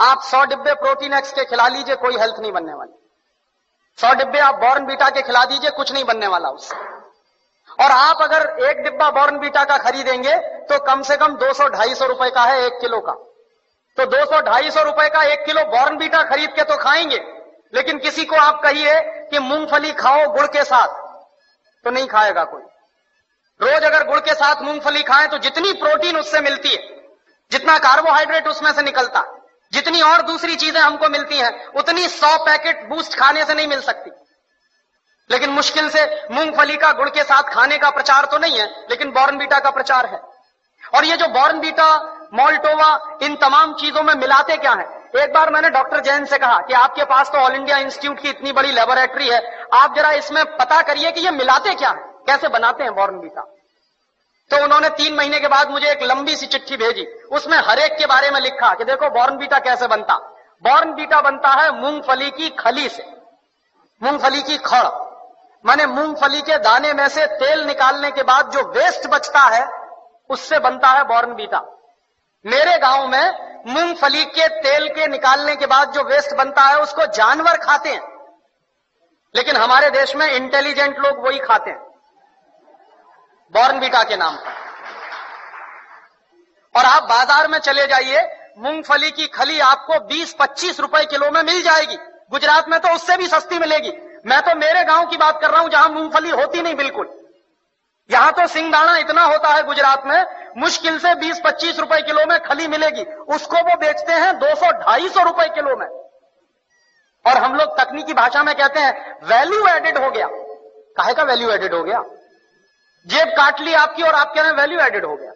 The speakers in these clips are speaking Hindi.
आप सौ डिब्बे प्रोटीन एक्स के खिला लीजिए, कोई हेल्थ नहीं बनने वाली। सौ डिब्बे आप बॉर्न बीटा के खिला दीजिए, कुछ नहीं बनने वाला उससे। और आप अगर एक डिब्बा बॉर्न बीटा का खरीदेंगे तो कम से कम 200 ढाई सौ रुपए का है एक किलो का। तो 200 ढाई सौ रुपए का एक किलो बॉर्न बीटा खरीद के तो खाएँगे, लेकिन किसी को आप कहिए कि मूंगफली खाओ गुड़ के साथ तो नहीं खाएगा कोई। रोज अगर गुड़ के साथ मूंगफली खाएँ तो जितनी प्रोटीन उससे मिलती है, जितना कार्बोहाइड्रेट उसमें से निकलता जितनी और दूसरी चीज़ें हमको मिलती हैं, उतनी सौ पैकेट बूस्ट खाने से नहीं मिल सकती। लेकिन मुश्किल से मूंगफली का गुड़ के साथ खाने का प्रचार तो नहीं है, लेकिन बॉर्नबीटा का प्रचार है। और ये जो बॉर्नबीटा मोल्टोवा, इन तमाम चीज़ों में मिलाते क्या है? एक बार मैंने डॉक्टर जैन से कहा कि आपके पास तो ऑल इंडिया इंस्टीट्यूट की इतनी बड़ी लेबोरेटरी है, आप जरा इसमें पता करिए कि ये मिलाते क्या है? कैसे बनाते हैं बॉर्नबीटा तो उन्होंने तीन महीने के बाद मुझे एक लंबी सी चिट्ठी भेजी। उसमें हरेक के बारे में लिखा कि देखो बॉर्नबीटा कैसे बनता। बॉर्नबीटा बनता है मूंगफली की खली से। मूंगफली की खड़। माने मूंगफली के दाने में से तेल निकालने के बाद जो वेस्ट बचता है, उससे बनता है बॉर्नबीटा मेरे गाँव में मूंगफली के तेल के निकालने के बाद जो वेस्ट बनता है, उसको जानवर खाते हैं। लेकिन हमारे देश में इंटेलिजेंट लोग वही खाते हैं। बॉर्नबीटा के नाम पर। और आप बाज़ार में चले जाइए, मूंगफली की खली आपको 20-25 रुपए किलो में मिल जाएगी। गुजरात में तो उससे भी सस्ती मिलेगी। मैं तो मेरे गाँव की बात कर रहा हूँ, जहाँ मूंगफली होती नहीं बिल्कुल। यहाँ तो सिंगदाना इतना होता है गुजरात में, मुश्किल से 20-25 रुपए किलो में खली मिलेगी। उसको वो बेचते हैं 200-250 रुपए किलो में। और हम लोग तकनीकी भाषा में कहते हैं वैल्यू एडेड हो गया। काहे का वैल्यू एडेड हो गया? जेब काट ली आपकी और आप कह रहे हैं वैल्यू एडेड हो गया।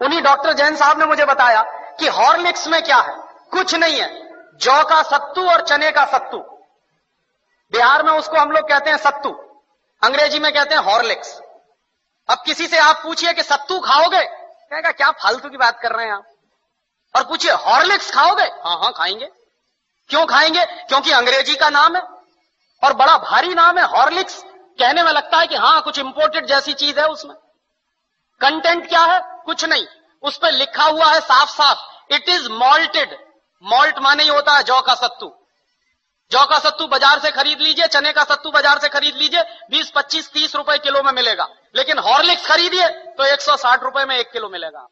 उन्हीं डॉक्टर जैन साहब ने मुझे बताया कि हॉर्लिक्स में क्या है। कुछ नहीं है। जौ का सत्तू और चने का सत्तू। बिहार में उसको हम लोग कहते हैं सत्तू। अंग्रेज़ी में कहते हैं हॉर्लिक्स अब किसी से आप पूछिए कि सत्तू खाओगे? कहेगा, क्या फालतू की बात कर रहे हैं आप? और पूछिए हॉर्लिक्स खाओगे? हाँ हाँ खाएँगे। क्यों खाएँगे? क्योंकि अंग्रेज़ी का नाम है और बड़ा भारी नाम है हॉर्लिक्स कहने में लगता है कि हाँ कुछ इंपोर्टेड जैसी चीज़ है उसमें। कंटेंट क्या है? कुछ नहीं। उस पर लिखा हुआ है साफ़ साफ़ इट इज़ मॉल्टेड मॉल्ट माने ही होता है जौ का सत्तू। जौ का सत्तू बाज़ार से खरीद लीजिए चने का सत्तू बाज़ार से खरीद लीजिए 20, 25, 30 रुपए किलो में मिलेगा। लेकिन हॉर्लिक्स खरीदिए तो 160 रुपए में एक किलो मिलेगा।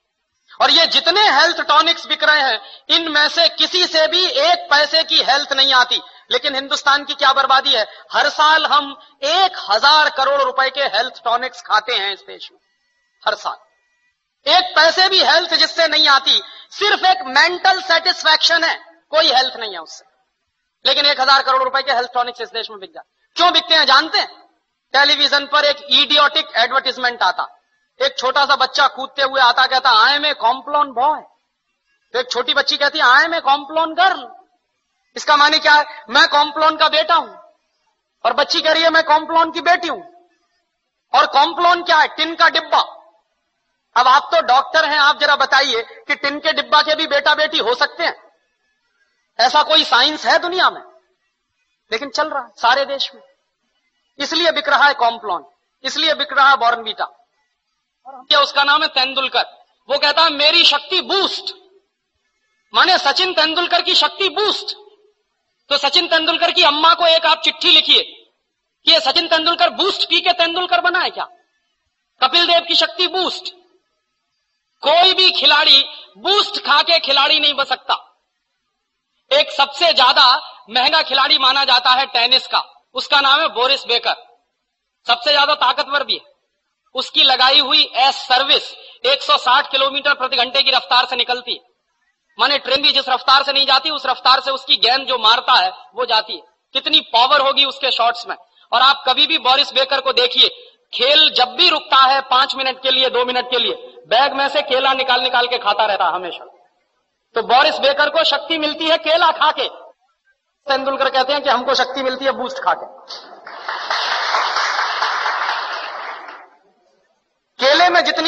और ये जितने हेल्थ टॉनिक्स बिक रहे हैं, इनमें से किसी से भी एक पैसे की हेल्थ नहीं आती। लेकिन हिंदुस्तान की क्या बर्बादी है? हर साल हम एक हज़ार करोड़ रुपए के हेल्थ टॉनिक्स खाते हैं इस देश में। हर साल। एक पैसे भी हेल्थ जिससे नहीं आती, सिर्फ़ एक मेंटल सेटिस्फैक्शन है। कोई हेल्थ नहीं है उससे। लेकिन एक हज़ार करोड़ रुपए के हेल्थ टॉनिक्स इस देश में बिक जाते क्यों बिकते हैं? जानते हैं? टेलीविज़न पर एक ईडियोटिक एडवर्टीजमेंट आता। एक छोटा सा बच्चा कूदते हुए आता कहता I am a Complan boy. तो एक छोटी बच्ची कहती I am a Complan girl. इसका माने क्या है? मैं कॉम्प्लोन का बेटा हूँ। और बच्ची कह रही है, मैं कॉम्प्लोन की बेटी हूँ। और कॉम्प्लोन क्या है? टिन का डिब्बा। अब आप तो डॉक्टर हैं, आप जरा बताइए कि टिन के डिब्बा के भी बेटा बेटी हो सकते हैं? ऐसा कोई साइंस है दुनिया में? लेकिन चल रहा है, सारे देश में। इसलिए बिक रहा है कॉम्प्लॉन। इसलिए बिक रहा है बॉर्नबीटा क्या उसका नाम है तेंदुलकर। वो कहता है, मेरी शक्ति बूस्ट। माने सचिन तेंदुलकर की शक्ति बूस्ट। तो सचिन तेंदुलकर की अम्मा को एक आप चिट्ठी लिखिए कि ये सचिन तेंदुलकर बूस्ट पी के तेंदुलकर बना है क्या? कपिल देव की शक्ति बूस्ट। कोई भी खिलाड़ी बूस्ट खा के खिलाड़ी नहीं बन सकता। एक सबसे ज़्यादा महँगा खिलाड़ी माना जाता है टेनिस का। उसका नाम है बोरिस बेकर। सबसे ज़्यादा ताकतवर भी है। उसकी लगाई हुई एस सर्विस 160 किलोमीटर प्रति घंटे की रफ्तार से निकलती है। माने ट्रेन भी जिस रफ्तार से नहीं जाती, उस रफ्तार से उसकी गेंद जो मारता है, वो जाती है। कितनी पावर होगी उसके शॉट्स में। और आप कभी भी बोरिस बेकर को देखिए, खेल जब भी रुकता है पाँच मिनट के लिए, दो मिनट के लिए, बैग में से केला निकाल निकाल के खाता रहता है हमेशा। तो बोरिस बेकर को शक्ति मिलती है केला खा के तेंदुलकर कहते हैं कि हमको शक्ति मिलती है बूस्ट खा के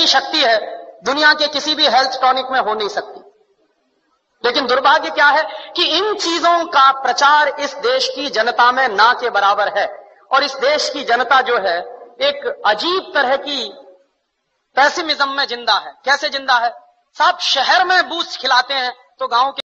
जितनी शक्ति है, दुनिया के किसी भी हेल्थ टॉनिक में हो नहीं सकती। लेकिन दुर्भाग्य क्या है कि इन चीज़ों का प्रचार इस देश की जनता में ना के बराबर है। और इस देश की जनता जो है, एक अजीब तरह की पैसिमिज्म में ज़िंदा है। कैसे ज़िंदा है? साहब, शहर में बूस्ट खिलाते हैं तो गाँव के